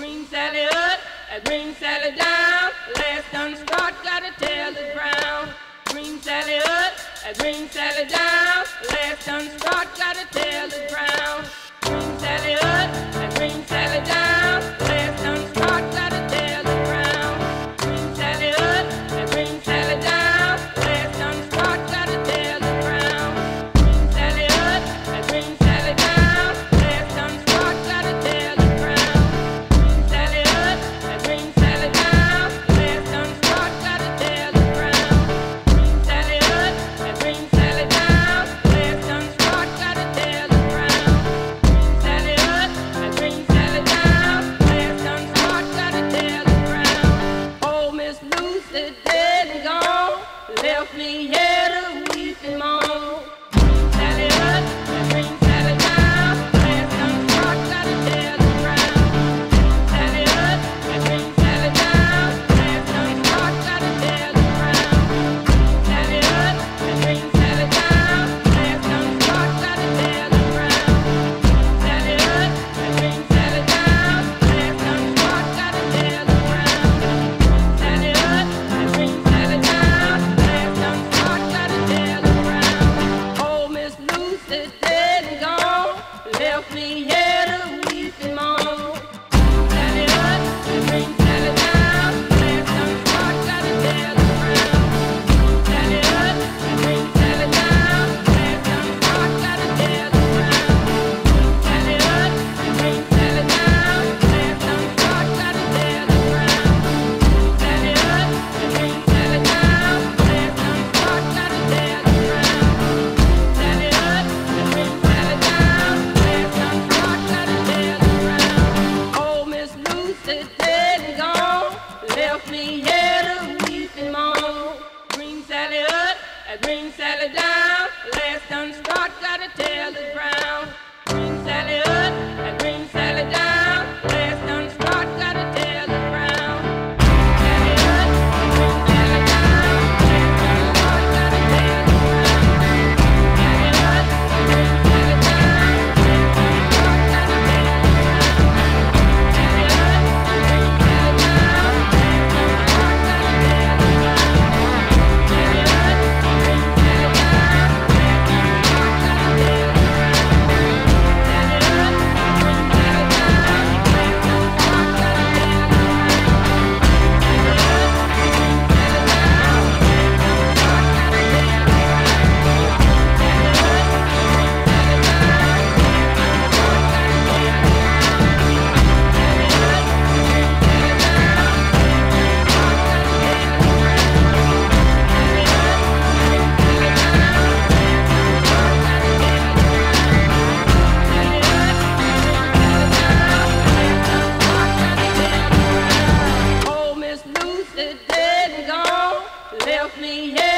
Green Sally up, a green Sally down. Last done start, gotta tell the ground. Green Sally up, a green Sally down. Last done start, gotta tell the ground. Green Sally down. Last done start, gotta tell the brown. help me, help